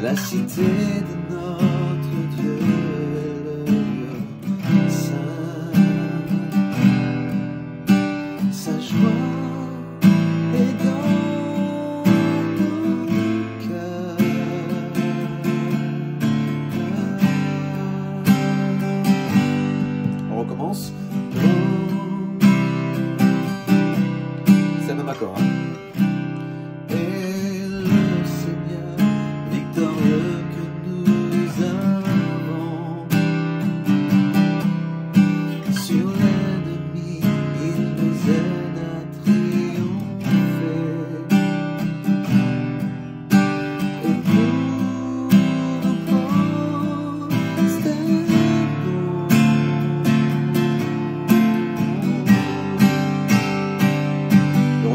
bonté de notre Dieu le Saint. Sa joie est dans nos cœurs. On recommence. C'est le même accord. Hein.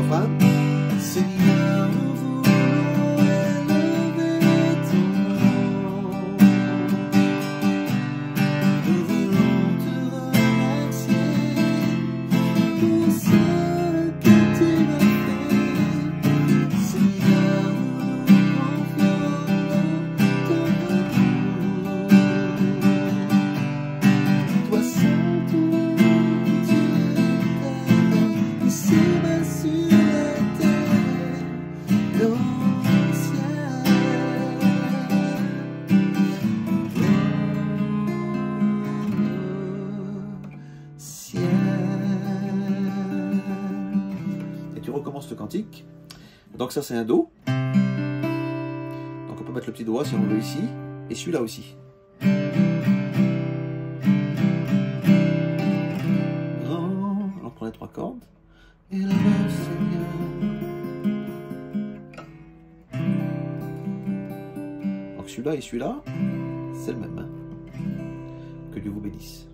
晚 Le cantique. Donc ça c'est un Do. Donc on peut mettre le petit doigt si on veut ici, et celui-là aussi. On prend les trois cordes. Et Seigneur. Donc celui-là et celui-là, c'est le même. hein. Que Dieu vous bénisse.